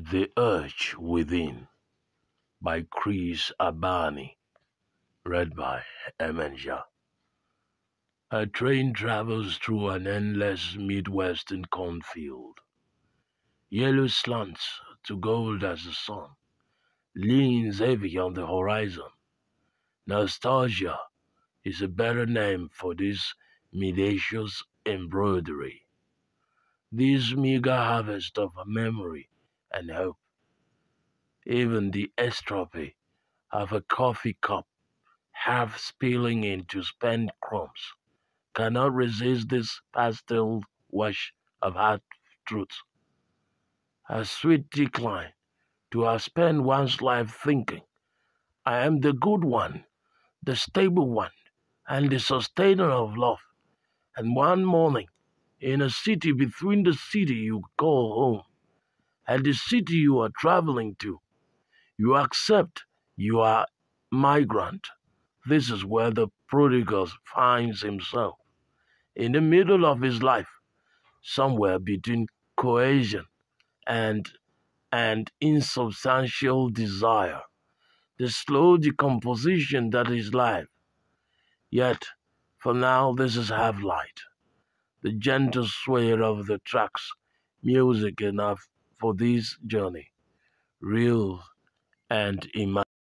The Urge Within by Chris Abani. Read by Emenja. A train travels through an endless Midwestern cornfield. Yellow slants to gold as the sun leans heavy on the horizon. Nostalgia is a better name for this mendacious embroidery. This meager harvest of memory and hope. Even the entropy of a coffee cup half spilling into spent crumbs cannot resist this pastel wash of hard truth. A sweet decline to have spent one's life thinking, I am the good one, the stable one, and the sustainer of love. And one morning, in a city between the city you call home and the city you are traveling to. You accept you are migrant. This is where the prodigal finds himself, in the middle of his life, somewhere between cohesion and and insubstantial desire, the slow decomposition that is life. Yet, for now, this is half light, the gentle sway of the tracks, music enough for this journey, real and imagined.